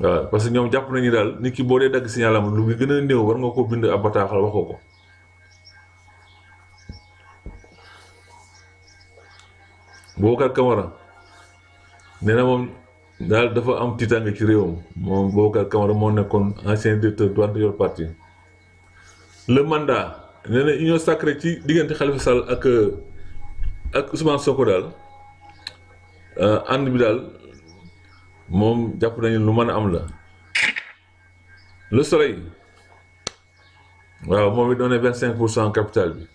parce que ñoom jàpp nañu daal nit ki boo dee dagg signalam lu ngi gën a néew war nga ko bind ab bataaxal waxoo ko Boubacar Camara nee na moom daal dafa am tiitaange ci réewam moom Boubacar Camara moo nekkoon ancien directeur douane yor parti. Le mandat nee na union sacrée ci diggante Khalifa Sall ak ak Ousmane Sonko daal ànd bi daal le soleil. Waaw moom it doon vingt cinq pour cent capital bi.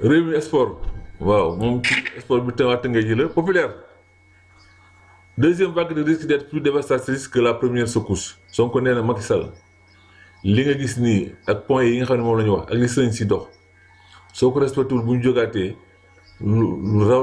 Réew sport. Waaw moom sport la populaire. Deuxième vague de risque d'être plus dévastatrice que la première secousse. Sonko nee na Macky Sall. Li nga gis ak points yi nga ne moom la ñu wax ak si dox. Soo ko respecté jógaatee lu raw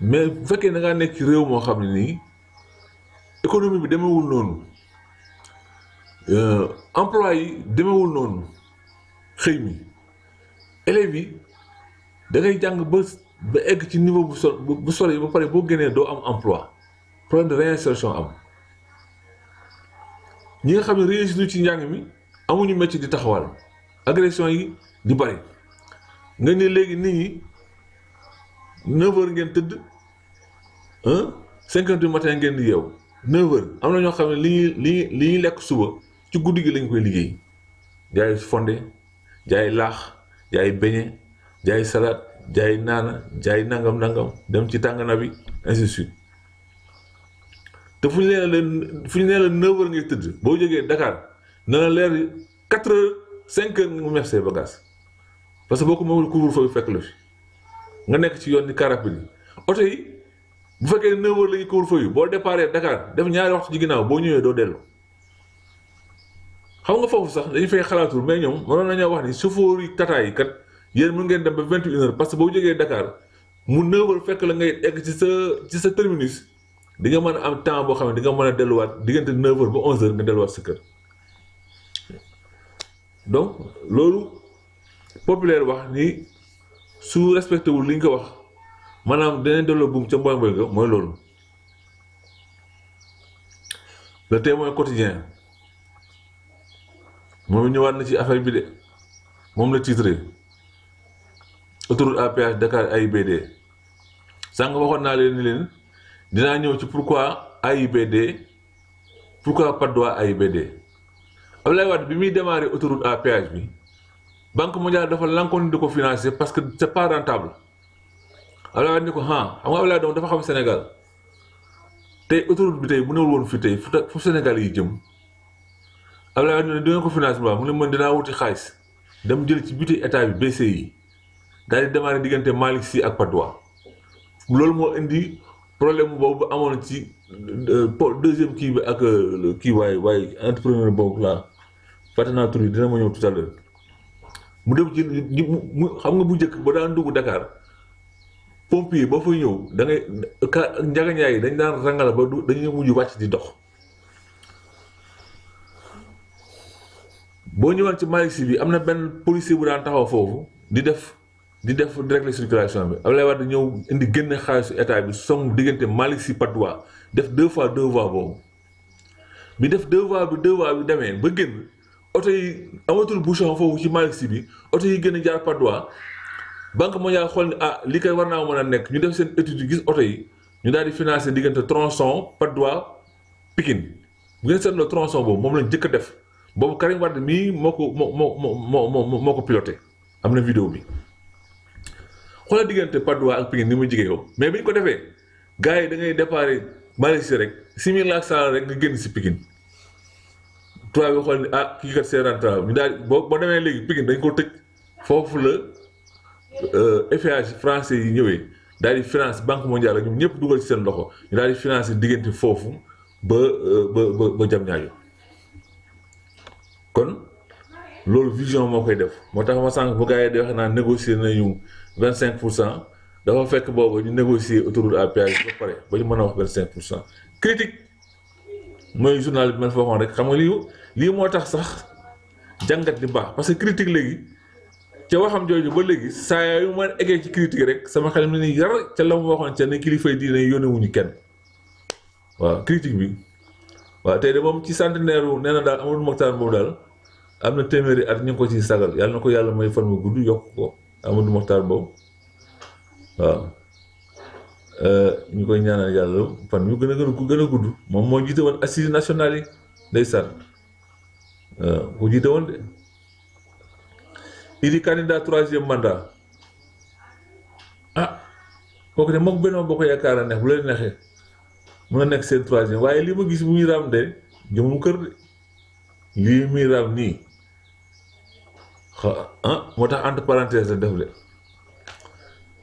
mais bu fekkee da ngaa nekk réew moo xam économie bi demewul noonu emploi yi demewul noonu xëy mi élèves da ngay jàng ba ba egg ci niveau bu bu de réinsertion am. Ñi nga xam réussir ci agression yi di neuf heures ngeen tëdd. Cinq heures du matin ngeen di neuf heures am na ñoo xam ne li ñuy li ñuy lekk suba ci guddi gi lañ koy liggéey. Jaay fonde jaay laax jaay beñe jaay salade jaay naana jaay nangam nangam dem ci tàngana bi ainsi de suite. Te fu ñu la fu ñu la neuf heures ngay tëdd boo jógee Dakar na la leer quatre heures cinq heures nga mer say bagages parce que boo ko moomul couvre-feu fekk la fi nga nekk ci yoon car rapide yi. Oto yi bu fekkee ne neuf la ñuy couvre-feu yi boo déparé Dakar def ñaari waxtu ci ginnaaw boo ñëwee doo dellu. Xam nga foofu sax dañu fay xalaatul mais ñoom mënoon nañoo wax ni chauffeur yi tata yi kat yéen mën ngeen dem ba vingt une heures parce que boo jógee Dakar mu neuf heures fekk la ngay egg ci sa ci sa terminus di nga mën am temps boo xam ne di nga mën a delluwaat diggante neuf heures ba onze heures nga delluwaat sa kër. Donc loolu populaire wax ni su respecté wul li ñu ko wax maanaam danañ delloo buum ca mboy mboy ga mooy loolu le témoin quotidien moom ñëwaat na ci affaire bi de moom la titré autoroute à péage Dakar AIBD sànq waxoon naa leen ni leen dinaa ñëw ci pourquoi AIBD pourquoi Patte d'Oie AIBD Abdoulaye Wade bi démarré autoroute à péage bi banque mondiale dafa lankoon di ko financer parce que c'est pas rentable Abdoulaye Wade ni ko ah xam nga doom dafa xam Sénégal tey autoroute bi tey bu newul woon fi tey fu Sénégal yi jëm Wade ne di ngeen ko financer ba mu ne man dinaa wuti xaalis dem jël ci biti état bi BCI daal di démarrer diggante Malick Sy ak Patte d'Oie loolu moo indi problème boobu amoon ci deuxième kii bi ak kii waaye waaye entrepreneur fàtte naa tur yi dina ma ñëw tout à l'heure mu dem ci xam nga bu njëkk ba daan dugg Dakar pompier ba fa ñëw da ngay ka njagañaay yi dañ daan rangala ba du dañuy mujj wàcc di dox boo ñëwaan ci Malick Sy bi am na benn policier bu daan taxaw foofu di def di def di régler circulation bi Abdoulaye Wade ñëw indi génne xaalisu état bi song diggante Patte d'Oie def deux fois deux voies boobu bi def deux voies bi deux voies bi demee ba génn oto yi amatul bouchon foofu ci Sy bi oto yi gën a jaar d'Oie banque mondiale xool ni ah li koy war naa mën a nekk ñu def seen étude gis oto yi ñu daal di financer diggante tronçon Patte d'Oie Pikine. Bu ngeen seetloo tronçon boobu moom lañ jëkk a def. Boobu Karim Wade mii moo ko moo moo moo moo ko piloté. Am na vidéo bi. Diggante Patte d'Oie ak Pikine ni mu jigee yow mais bi ñu ko defee gars yi da ngay déparé Malick Sy rek simili ak Sall rek nga génn si Pikine tubaab bi xool ni ah la yi finance banque mondiale ak ñoom ñëpp dugal ci seen loxo ñu loolu vision ma yi vingt négocier autoroute à péage a vingt cinq critique lii moo tax sax jàngat di baax parce que critique léegi ca waxam jooju ba léegi saa yu ma eggee ci critique rek sama xel mi ni yar ca la mu waxoon ca ne kilifay diine yónne wuñu kenn waaw critique bi waaw tey de moom ci centenaire nee na daal Amadou Mokhtar boobu daal am na téeméeri at ñu ngi ko ciy sagal. Yàlla na ko yàlla may fan mu gudd yokk ko Amadou Mokhtar boobu waaw ñu koy ñaanal yàlla fan yu gën a gën a gën a gudd moom moo jiite woon assises nationales yi ndeysaan waaw ku jiite woon de idi candidat troisième mandat ah kooku de moom Benno Bokk Yaakaar a neex bu leen neexee mën a nekk seen troisième waaye li ma gis muy raam de jëmul kër de lii muy raam nii xa ah moo tax entre parenthèse def de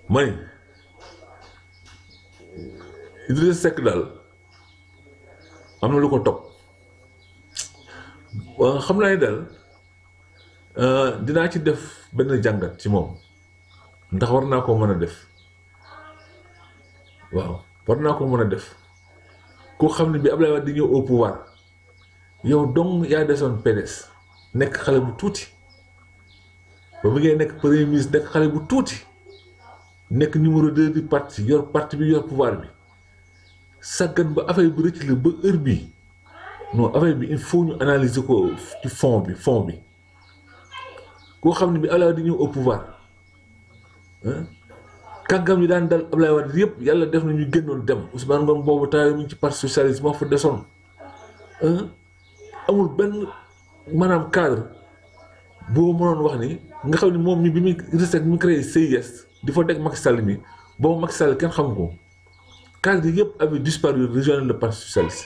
ma ni Idrissa Seck daal am na lu ko topp xam naa ni daal dinaa ci def benn jàngat ci moom. Ndax war naa ko mën a def. Waaw war naa ko mën a def. Koo xam ne bi Abdoulaye Wade di ñëw au pouvoir yow dong yaa desoon PDS nekk xale bu tuuti. Ba mu ngay nekk premier ministre nekk xale bu tuuti nekk numéro deux du parti yor parti bi yor pouvoir bi. Sàggan ba affaire bi rëcc la ba heure bii non affaire bi il faut ñu analyser ko ci fond bi fond bi. Koo xam bi au pouvoir kàngam yi daan dal Abdoulaye Wade yëpp yàlla def na ñu génnoon dem. Ousmane Ngom boobu taay ci parti socialiste desoon amul cadre boo mënoon wax ni nga xam ne moom bi cadre avait disparu rejoindre le parti socialiste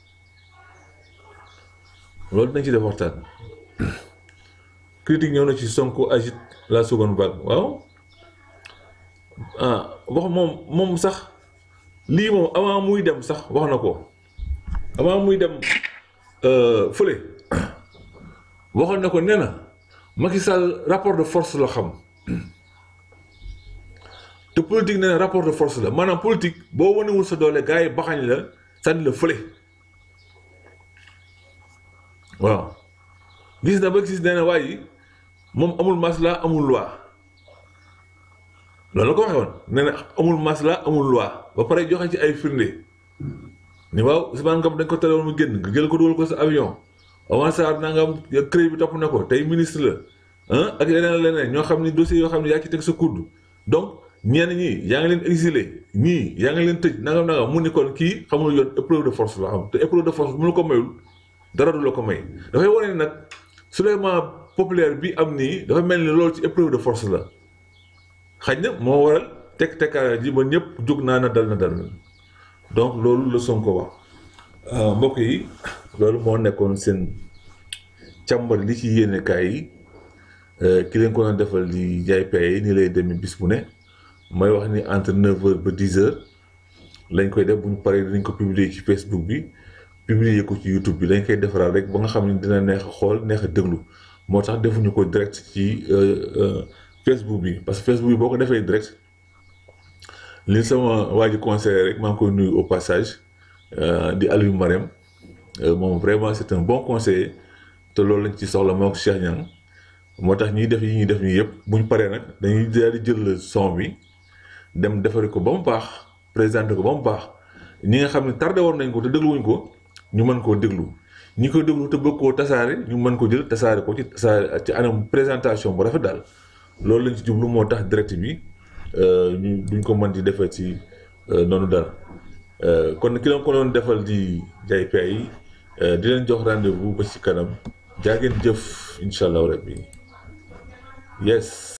loolu dinañ ci def waxtaan critique ñëw na ci Sonko agite la seconde vague waaw ah wax moom moom sax lii moom avant muy dem sax wax na ko avant muy dem fële waxoon na ko nee na Macky Sall rapport de force la xam te politique nee na rapport de force la maanaam politique boo wanewul sa doole gars yi baxañ la sànni la fële waaw gis na ba gis nee na waaye moom amul masla amul loi. Loolu la ko waxee woon. Nee na amul masla amul loi. Ba pare joxe ci ay firnde. Ni waaw Ousmane Ngom dañ ko tere woon mu génn. Nga jël ko dugal ko sa avion. Omar Sarr nangam CREI bi topp na ko. Tey ministre la ah ak leneen leneen. Ñoo xam ni dossier yoo xam ne yaa ci teg sa kudd donc ñenn ñi yaa ngi leen exilé ñii yaa ngi leen tëj. Nangam nangam. Mu ni kon kii xamul yoon épreuve de force la xam te épreuve de force la ko mayul dara du la ko may dafay wane ni nag soulèvement populaire bi am nii dafa mel ni loolu ci épreuve de force la xaj na moo waral teg tekkaara ji ba ñëpp jóg naa na dal na dal na donc loolu la Sonko wax mbokk yi loolu moo nekkoon seen càmbar li ci yéenekaay yi ki leen ko doon defal di jaay paye yi nii lay demee bis bu ne may wax ni entre 9h ba 10h lañ koy def bu ñu paree dinañ ko publier ci Facebook bi publier ko ci YouTube bi lañ koy defaraat rek ba nga xam ne dina neex a xool neex a déglu. Moo tax defuñu ko direct ci Facebook bi parce que Facebook bi boo ko defee direct li sama waa ji conseiller rek maa ngi koy nuyu au passage di Aliou Marème moom vraiment c'est un bon conseiller te loolu lañ ci soxla moo ko Cheikh Niang. Moo tax ñuy def yi ñuy def nii yëpp buñ paree nag dañuy daal di jël son bi dem defari ko ba mu baax présenté ko ba mu baax. Ñi nga xam ne tardé woon nañ ko te dégluwuñ ko ñu mën koo déglu ñi koy déglu te bëgg koo tasaare ñu mën ko jël tasaare ko ci tasaare ci anam présentation bu rafet daal. Loolu lañ ci jublu moo tax direct bi ñu duñ ko mën di defee ci noonu daal. Kon ki leen ko doon defal di jaay pay yi di leen jox rendez-vous ba ci kanam. Jaa ngeen jëf incha allah rabbi. Yes